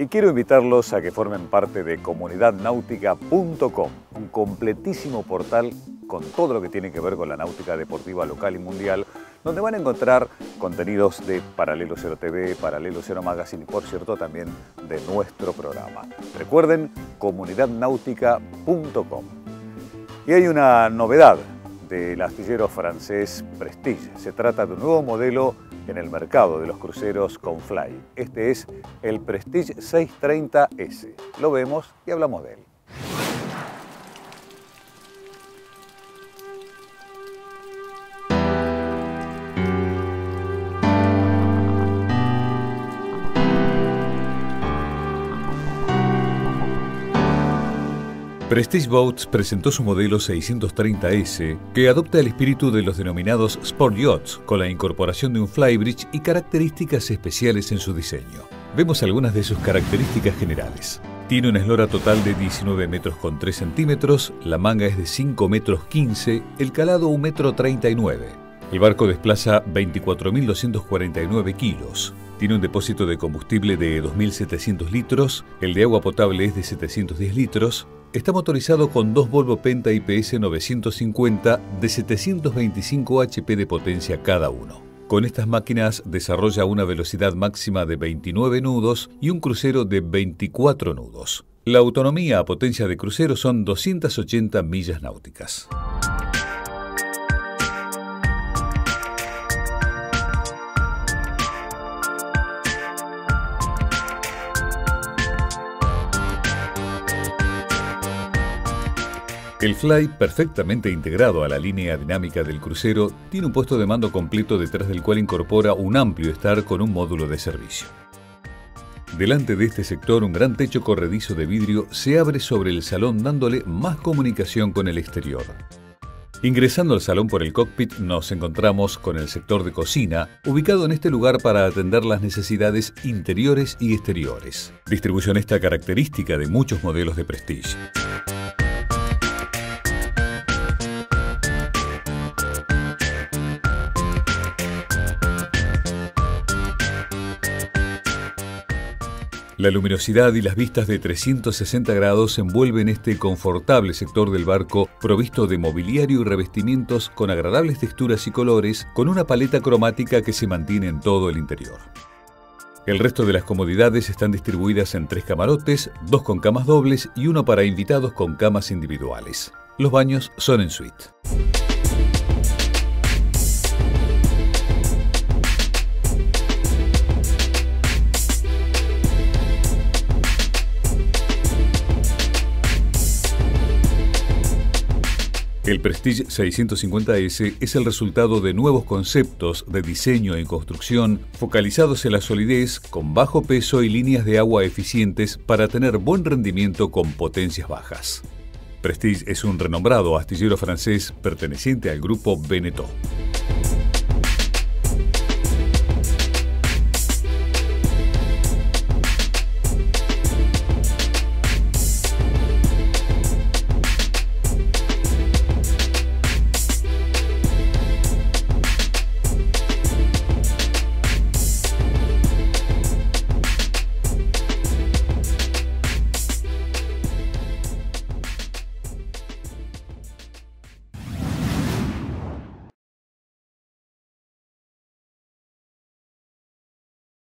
y quiero invitarlos a que formen parte de comunidadnáutica.com, un completísimo portal con todo lo que tiene que ver con la náutica deportiva local y mundial, donde van a encontrar contenidos de Paralelo 0 TV, Paralelo 0 Magazine y por cierto también de nuestro programa. Recuerden comunidadnáutica.com. Y hay una novedad del astillero francés Prestige. Se trata de un nuevo modelo en el mercado de los cruceros con Fly. Este es el Prestige 630S. Lo vemos y hablamos de él. Prestige Boats presentó su modelo 630S, que adopta el espíritu de los denominados Sport Yachts, con la incorporación de un flybridge y características especiales en su diseño. Vemos algunas de sus características generales. Tiene una eslora total de 19 metros con 3 centímetros, la manga es de 5 metros 15, el calado 1 metro 39. El barco desplaza 24.249 kilos. Tiene un depósito de combustible de 2.700 litros, el de agua potable es de 710 litros, Está motorizado con dos Volvo Penta IPS 950 de 725 HP de potencia cada uno. Con estas máquinas desarrolla una velocidad máxima de 29 nudos y un crucero de 24 nudos. La autonomía a potencia de crucero son 280 millas náuticas. El Fly, perfectamente integrado a la línea dinámica del crucero, tiene un puesto de mando completo detrás del cual incorpora un amplio estar con un módulo de servicio. Delante de este sector, un gran techo corredizo de vidrio se abre sobre el salón dándole más comunicación con el exterior. Ingresando al salón por el cockpit nos encontramos con el sector de cocina, ubicado en este lugar para atender las necesidades interiores y exteriores. Distribución esta característica de muchos modelos de Prestige. La luminosidad y las vistas de 360 grados envuelven este confortable sector del barco provisto de mobiliario y revestimientos con agradables texturas y colores, con una paleta cromática que se mantiene en todo el interior. El resto de las comodidades están distribuidas en tres camarotes, dos con camas dobles y uno para invitados con camas individuales. Los baños son en suite. El Prestige 650S es el resultado de nuevos conceptos de diseño y construcción focalizados en la solidez, con bajo peso y líneas de agua eficientes para tener buen rendimiento con potencias bajas. Prestige es un renombrado astillero francés perteneciente al grupo Beneteau.